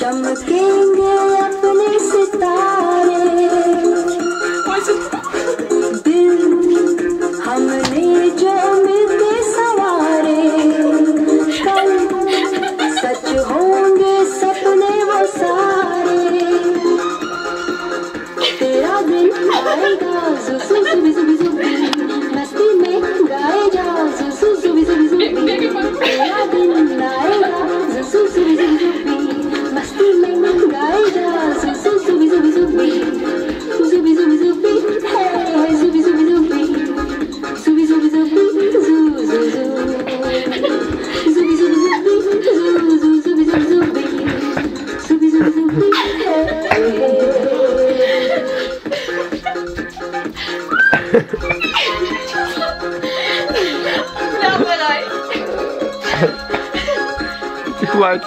चमकेंगे अपने सितारे। दिल हमने जो मिलते सवारे कल सच होंगे सपने वो सारे। तेरा दिन आएगा Help me uit. Goed uit.